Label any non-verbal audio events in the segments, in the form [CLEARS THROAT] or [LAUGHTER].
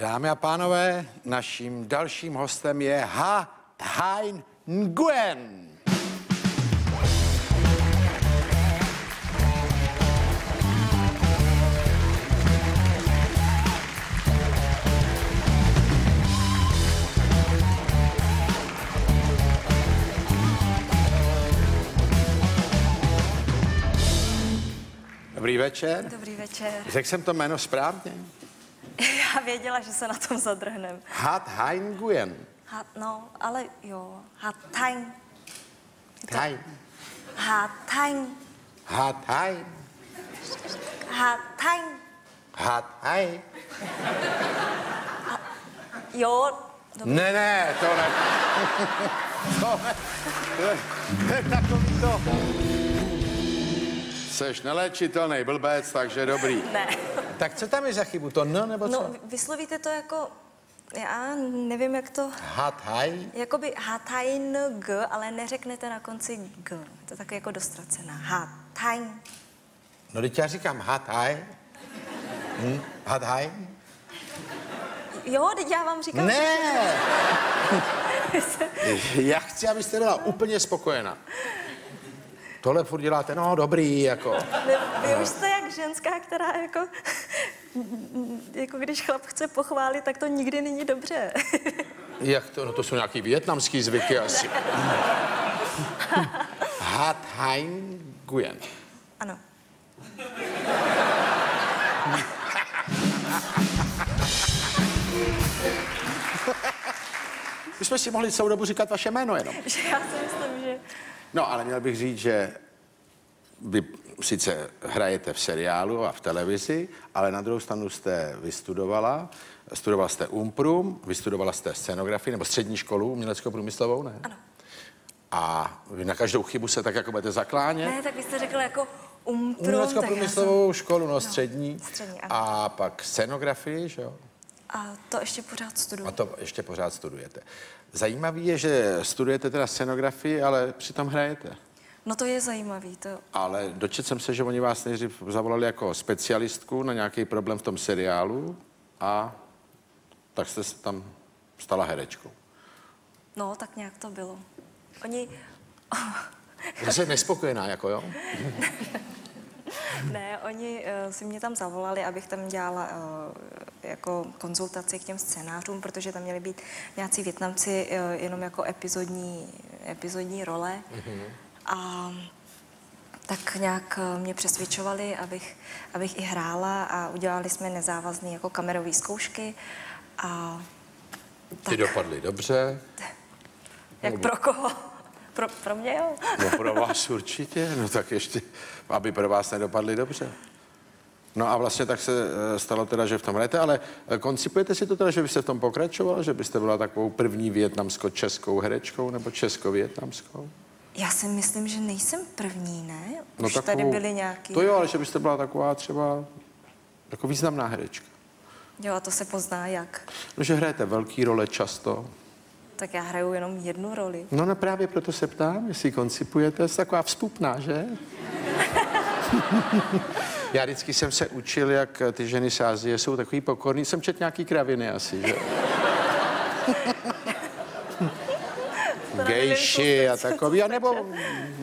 Dámy a pánové, naším dalším hostem je Ha Hein Nguyen. Dobrý večer. Dobrý večer. Řekl jsem to jméno správně? [LAUGHS] Já věděla, že se na tom zadrhnem. Hat Hein Nguyen. Ha, no, ale jo. Hataň. Hein. Hataň. Hat Hein. Hataň. Hat Hein. Jo. Dobrý. Ne, ne, to ne. [LAUGHS] to ne. To je takový to. Seš neléčitelný blbec, takže dobrý. Ne. Tak co tam je za chybu? To no nebo co? No, vyslovíte to jako... Já nevím, jak to... Hat Hai? Jakoby hatajn g, ale neřeknete na konci g. To je taky jako dostracená. Hatajn. No teď já říkám Hat Hai. Hm? Hat Hai? Jo, teď já vám říkám... Ne! [LAUGHS] já chci, abyste byla úplně spokojená. Tohle furt děláte, no dobrý, jako. Vy, vy už jste jak ženská, která jako, jako když chlap chce pochválit, tak to nikdy není dobře. [LAUGHS] Jak to? No to jsou nějaký větnamský zvyky asi. Hat Hein Nguyen. Ano. My jsme si mohli celou dobu říkat vaše jméno jenom. [LAUGHS] Já si myslím, že... No, ale měl bych říct, že vy sice hrajete v seriálu a v televizi, ale na druhou stranu jste vystudovala, studovala jste Umprum, vystudovala jste scenografii nebo střední školu uměleckou průmyslovou, ne? Ano. A vy na každou chybu se tak jako budete zaklánět? Ne, tak vy jste řekl jako umprum. Uměleckou průmyslovou školu, no, střední. střední, ano. a pak scenografii, že jo? jsem- A to ještě pořád studuju. A to ještě pořád studujete. Zajímavý je, že studujete teda scenografii, ale přitom hrajete. No to je zajímavý, to... Ale dočetl jsem se, že oni vás nejdřív zavolali jako specialistku na nějaký problém v tom seriálu a tak jste se tam stala herečkou. No, tak nějak to bylo. Oni... [LAUGHS] Zase nespokojená, jako jo? [LAUGHS] Ne, oni uh, si mě tam zavolali, abych tam dělala uh, jako konzultaci k těm scénářům, protože tam měli být nějací Větnamci uh, jenom jako epizodní, epizodní role. Mm-hmm. A tak nějak uh, mě přesvědčovali, abych, abych i hrála a udělali jsme nezávazné jako kamerové zkoušky. A Ty dopadly dobře, [LAUGHS] jak pro koho? Pro, pro mě jo. no pro [LAUGHS] vás určitě, no tak ještě, aby pro vás nedopadly dobře. No a vlastně tak se eh, stalo teda, že v tom hrajete, ale eh, koncipujete si to teda, že byste v tom pokračovala, že byste byla takovou první větnamsko-českou herečkou nebo česko-větnamskou? Já si myslím, že nejsem první, ne? No Už tady byly nějaký... To jo, ale že byste byla taková třeba jako významná herečka. Jo, a to se pozná jak. No, že hrajete velký role často. Tak já hraju jenom jednu roli. No, no právě proto se ptám, jestli koncipujete, jste taková vzpupná, že? [LAUGHS] Já vždycky jsem se učil, jak ty ženy z Ázie jsou takový pokorný. Jsem čet nějaký kraviny asi, že? [LAUGHS] Gejši a takový, a nebo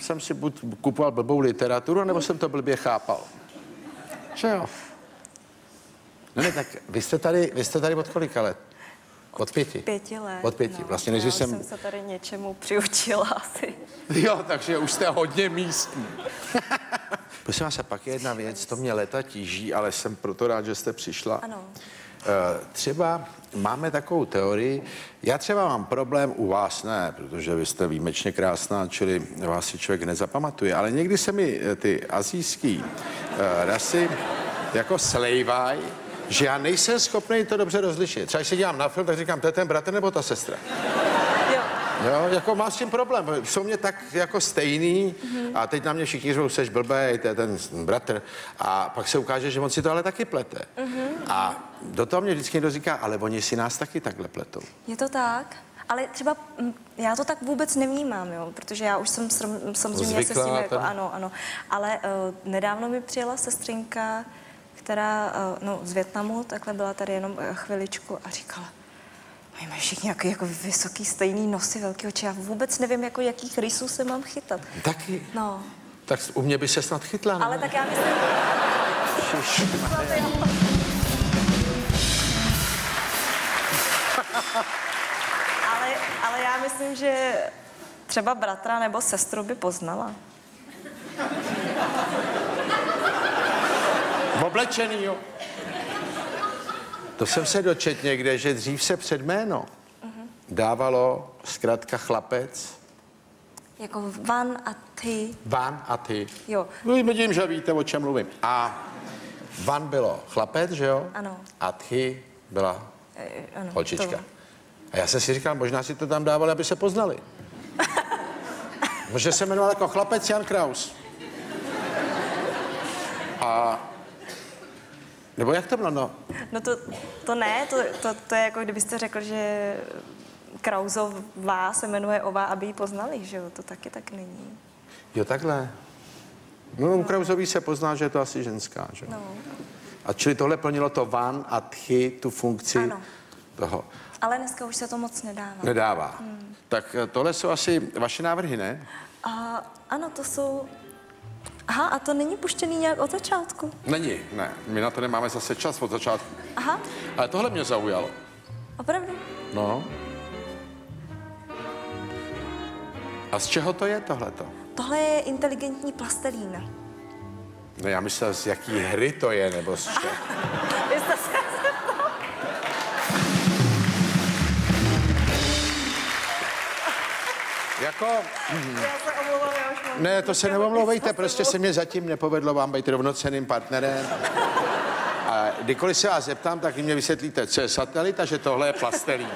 jsem si buď kupoval blbou literaturu, nebo jsem to blbě chápal. Že jo? No ne, tak vy jste tady, vy jste tady od kolika let? Od pěti? Pěti let. Od pěti. No, Vlastně, než já jsem... jsem se tady něčemu přiučila asi. [LAUGHS] Jo, takže už jste hodně místní. [LAUGHS] Prosím vás, a pak je jedna věc, to mě leta tíží, ale jsem proto rád, že jste přišla. Ano. Eh, Třeba máme takovou teorii, já třeba mám problém u vás, ne, protože vy jste výjimečně krásná, čili vás si člověk nezapamatuje, ale někdy se mi eh, ty azijský eh, rasy jako slejvají, že já nejsem schopný to dobře rozlišit. Třeba když se dívám na film, tak říkám, to je ten bratr nebo ta sestra. Jo. Jako má s tím problém. Jsou mě tak jako stejný mm-hmm. a teď na mě všichni řvou, seš blbej, to je ten bratr. A pak se ukáže, že on si to ale taky plete. Mm-hmm. A do toho mě vždycky někdo říká, ale oni si nás taky takhle pletou. Je to tak? Ale třeba mm, já to tak vůbec nevnímám, jo, protože já už jsem samozřejmě se s tím jako, ano, ano. Ale uh, nedávno mi přijela sestřinka, která, eh, no z Větnamu, takhle byla tady jenom eh, chviličku a říkala, Oni mají všichni nějaký jako vysoký stejný nosy, velký oči. Já vůbec nevím, jako jakých rysů se mám chytat. Taky? No, Tak u mě by se snad chytla, ne? ale tak já myslím, ale, ale já myslím, že třeba bratra nebo sestru by poznala. Oblečený, jo. To jsem se dočet někde, že dřív se před jméno dávalo zkrátka chlapec, Jako van a ty. van a ty. Jo. No, vidím, že víte, o čem mluvím. A van bylo chlapec, že jo? Ano. A ty byla Eh, Ano, holčička. to. A já jsem si říkal, možná si to tam dávali, aby se poznali. [LAUGHS] Možná se jmenoval jako chlapec Jan Kraus. A... Nebo jak to bylo, no? No to, to ne, to, to, to je jako kdybyste řekl, že Krauzová se jmenuje Ova, aby ji poznali, že jo? To taky tak není. Jo, takhle. No, u Krausový se pozná, že je to asi ženská, že? No. A čili tohle plnilo to van a tchy, tu funkci Ano. toho. Ale dneska už se to moc nedává. Nedává. Tak eh, tohle jsou asi vaše návrhy, ne? A ano, to jsou... Aha, a to není puštěný nějak od začátku. Není, ne. My na to nemáme zase čas od začátku. Aha, Ale tohle mě zaujalo. opravdu? No. A z čeho to je tohleto? Tohle je inteligentní plastelína. No já myslel, z jaký hry to je, nebo z čeho. [LAUGHS] Vy jste se... Jako, [LAUGHS] Já se omlouvám, já. Ne, to se neomlouvejte, prostě se mě zatím nepovedlo vám být rovnocenným partnerem. A kdykoliv se vás zeptám, tak mě vysvětlíte, co je satelit a že tohle je plastelín.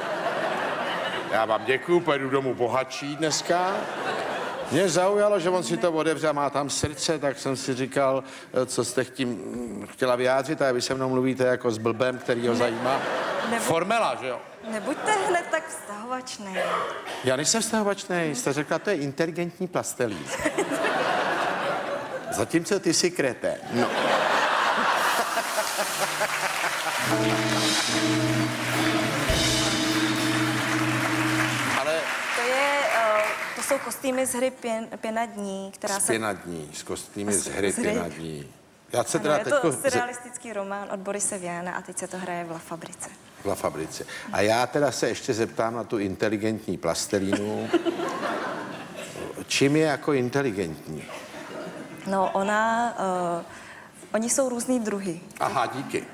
Já vám děkuju, pojedu domů bohatší dneska. Mě zaujalo, že on si to otevře a má tam srdce, tak jsem si říkal, eh, co jste tím mm, chtěla vyjádřit a vy se mnou mluvíte jako s blbem, který ho zajímá. Nebo- Formela, že jo? Nebuďte hned tak vztahovačný. Já nejsem vztahovačný, jste řekla, to je inteligentní plastelín. Zatímco ty si kreté. No. Jsou kostýmy z hry Pěn, Pěna dní, která se... pěna dní, s kostýmy z hry z hry. pěna dní. Já se Ano, teda je teďko to ze- surrealistický román od Borise Viana a teď se to hraje v La Fabrice. v La Fabrice. A já teda se ještě zeptám na tu inteligentní plastelínu. Čím je jako inteligentní? No, ona... Uh, oni jsou různý druhy. Aha, díky.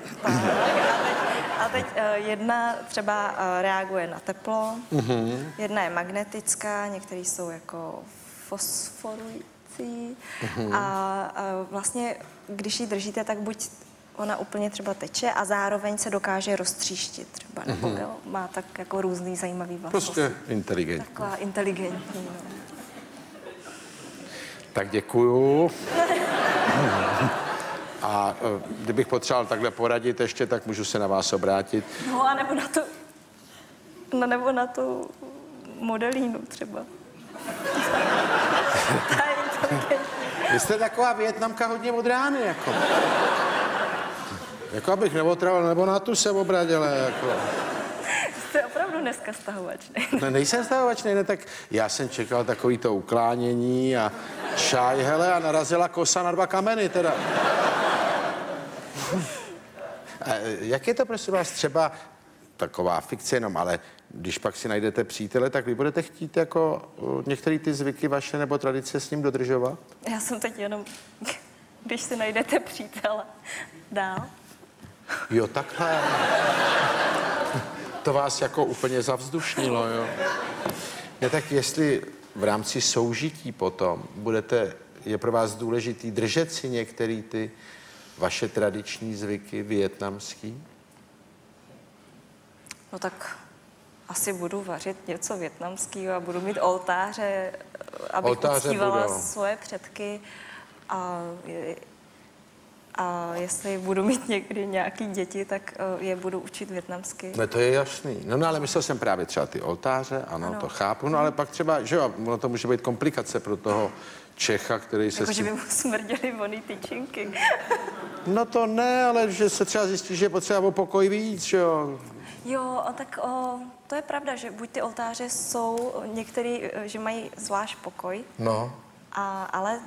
A teď uh, jedna třeba uh, reaguje na teplo, Mhm. jedna je magnetická, některé jsou jako fosforující Mhm. a uh, vlastně, když ji držíte, tak buď ona úplně třeba teče a zároveň se dokáže roztříštit třeba, nebo jo, má tak jako různý zajímavý vlastnosti. Mhm. Prostě inteligentní. Taková inteligentní, no. Tak děkuju. [LAUGHS] A eh, kdybych potřeboval takhle poradit ještě, tak můžu se na vás obrátit. No a nebo na tu, no nebo na tu modelínu třeba. Vy jste taková větnamka hodně od rány, jako. Jako abych neotravoval, nebo na tu se obradila, jako. Jste opravdu dneska stahovačný. Ne, nejsem stavovačný, ne, tak já jsem čekal takový to uklánění a šáj, hele, a narazila kosa na dva kameny, teda. Eh, jak je to, prosím vás, třeba taková fikce jenom, ale když pak si najdete přítele, tak vy budete chtít jako uh, některé ty zvyky vaše nebo tradice s ním dodržovat? Já jsem teď jenom, [LAUGHS] když si najdete přítele, dál. Jo, takhle. To vás jako úplně zavzdušnilo, jo. Ne, tak jestli v rámci soužití potom budete, je pro vás důležitý držet si některé ty vaše tradiční zvyky větnamský? No tak asi budu vařit něco větnamského a budu mít oltáře, abych Oltáře uctívala budou. svoje předky a, a jestli budu mít [LAUGHS] někdy nějaký děti, tak eh, je budu učit větnamsky. No to je jasný. No, no ale myslel jsem právě třeba ty oltáře, ano, ano. to chápu, no ale pak třeba, že jo, ono to může být komplikace pro toho Čecha, který se Jako, s že tím... by mu smrděly vony tyčinky. No to ne, ale že se třeba zjistí, že je potřeba o pokoj víc, že jo. Jo, a tak o, to je pravda, že buď ty oltáře jsou některý, eh, že mají zvlášť pokoj, No. A, ale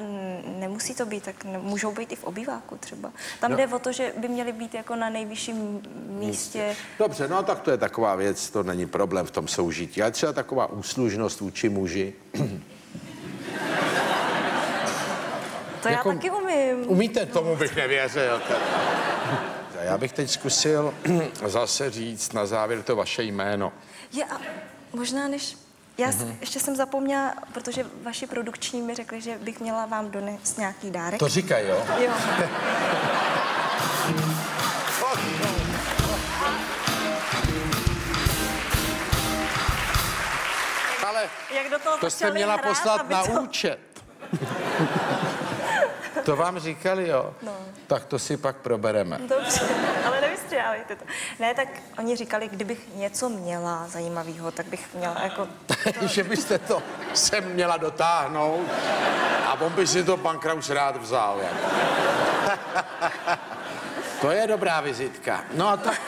nemusí to být, tak ne, můžou být i v obýváku třeba. Tam No. jde o to, že by měly být jako na nejvyšším místě. Dobře, no tak to je taková věc, to není problém v tom soužití. Ale třeba taková úslužnost vůči muži. [CLEARS THROAT] To Jako- já taky umím. Umíte? Tomu bych nevěřil. Já bych teď zkusil [CLEARS THROAT] zase říct na závěr to vaše jméno. Je, a možná než... Já mm-hmm. ještě jsem zapomněla, protože vaši produkční mi řekli, že bych měla vám donést nějaký dárek. To říkaj, jo? Jo. Ale Jak do toho to jste měla hrát, poslat na to... účet. To vám říkali, jo? No. Tak to si pak probereme. Dobře, nevystřelávejte to. Ne, tak oni říkali, kdybych něco měla zajímavého, tak bych měla jako... [LAUGHS] že byste to sem měla dotáhnout a on by si to pan Kraus rád vzal. Jako. [LAUGHS] to je dobrá vizitka. No a tak,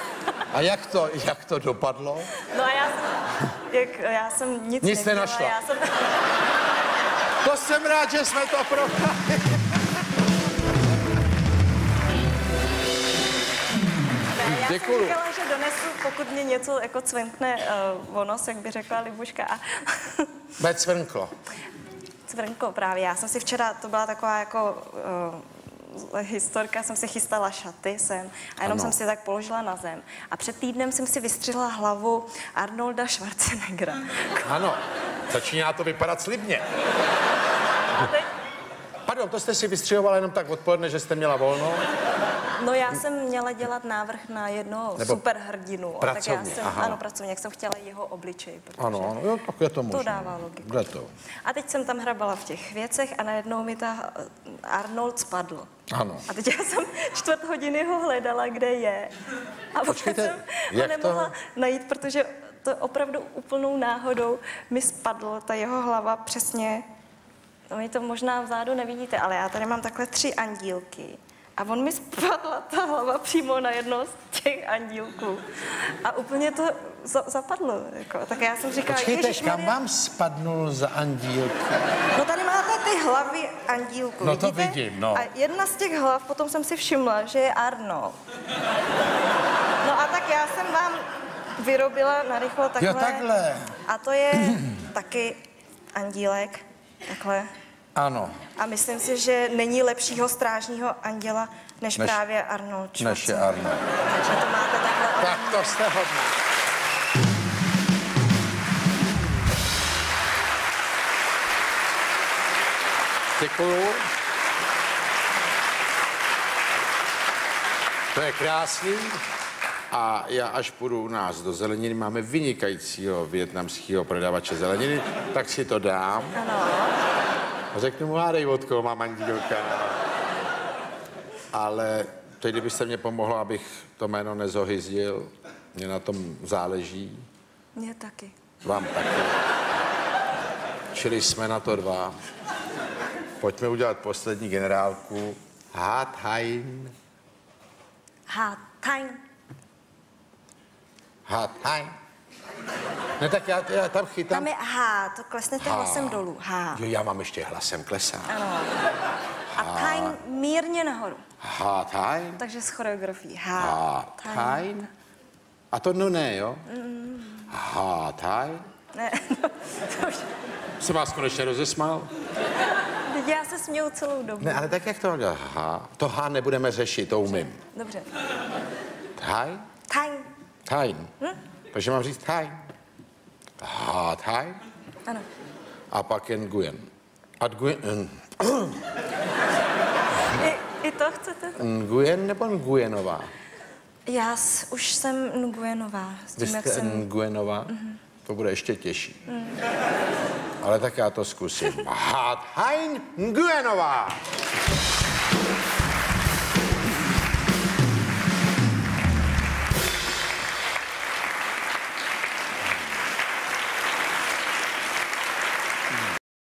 a jak to, jak to dopadlo? No a já jsem, jak, já jsem nic, Nic neměla, nenašla. Já jsem, To jsem rád, že jsme to probrali. Děkuju. jsem říkala, že donesu, pokud mě něco jako cvenkne uh, o nos, jak by řekla Libuška. A [LAUGHS] Bez cvrnklo. cvrnko právě. Já jsem si včera, to byla taková jako uh, historka, jsem si chystala šaty sem a jenom Ano. jsem si tak položila na zem. A před týdnem jsem si vystřihla hlavu Arnolda Schwarzeneggera. [LAUGHS] Ano, začíná to vypadat slibně. A teď, Pardon, to jste si vystřihovala jenom tak odpoledne, že jste měla volno? No já jsem měla dělat návrh na jednoho Nebo superhrdinu. tak já pracovně, jsem, aha. ano, pracovně, jak jsem chtěla jeho obličej. Ano, ano, jo, tak je to možné. dává logiku. Jde to. A teď jsem tam hrabala v těch věcech a najednou mi ta eh, Arnold spadl. Ano. A teď já jsem čtvrt hodiny ho hledala, kde je. A Počkejte, jsem ho jak to- nemohla najít, protože to opravdu úplnou náhodou mi spadlo, ta jeho hlava přesně, no vy to možná vzadu nevidíte, ale já tady mám takhle tři andílky. A on mi spadla ta hlava přímo na jedno z těch andílků. A úplně to za- zapadlo. Jako. Tak já jsem říkala, Počkejte, kam vám spadnul za andílky? No tady máte ty hlavy andílků, No to vidíte? vidím, no. A jedna z těch hlav, potom jsem si všimla, že je Arno. No a tak já jsem vám vyrobila narychlo takhle. Jo, takhle. A to je taky andílek, takhle. Ano, A myslím si, že není lepšího strážního anděla, než, Než- právě Arnold než je Schwarzenegger. Arno. Takže to máte takhle. Tak to jste hodný. Děkuju. To je krásný. A já až půjdu u nás do zeleniny, máme vynikajícího větnamského prodavače zeleniny, tak si to dám. Ano. A řeknu mu, hádej, od koho mám andílka. Ale teď, kdybyste mě pomohla, abych to jméno nezohyzdil, mě na tom záleží, Mně taky. vám taky. Čili jsme na to dva. Pojďme udělat poslední generálku. Hatheim. Ha, time. Hatheim. Ne, tak já, já tam chytám. Tam je H, to klesnete hlasem dolů. H. Jo, já mám ještě hlasem klesá. Ano. A time mírně nahoru. Hatheim. Takže s choreografií. H. time. Hatheim. A to no ne, jo? Hatheim. Ne, no, [LAUGHS] to už. Jsem vás konečně rozesmál? Já se směju celou dobu. Ne, ale tak jak to? H. To H nebudeme řešit, to umím. Dobře. Thai? Time. Thai. Takže mám říct Thai. Ha, Thai. Ano. A pak jen Nguyen. A Nguyen, I, I to chcete? Nguyen nebo Nguyenová? Já s, už jsem Nguyenová. S Vy tím, jak jste jsem... Mhm. Nguyenová? To bude ještě těžší. Ale tak já to zkusím. Ha, Thai Nguyenová.